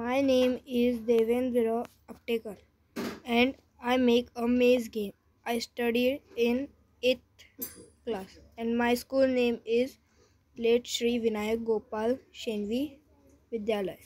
My name is Devendra Aptekar and I make a maze game. I studied in 8th class and my school name is Late Shri Vinayak Gopal Shenvi Vidyalaya.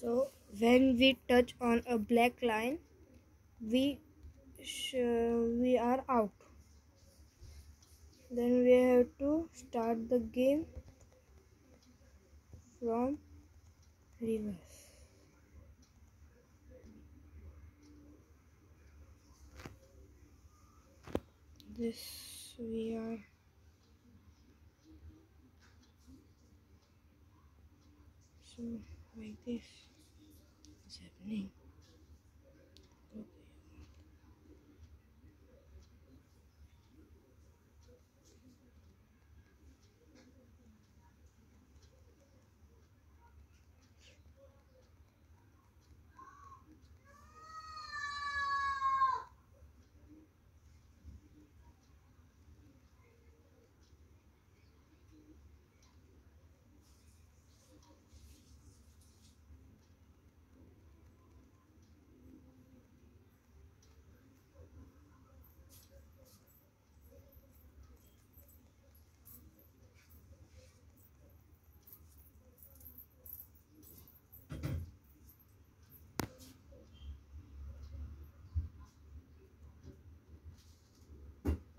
So when we touch on a black line, we we are out. Then we have to start the game from reverse. This we are so like this is happening